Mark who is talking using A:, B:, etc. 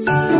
A: 嗯。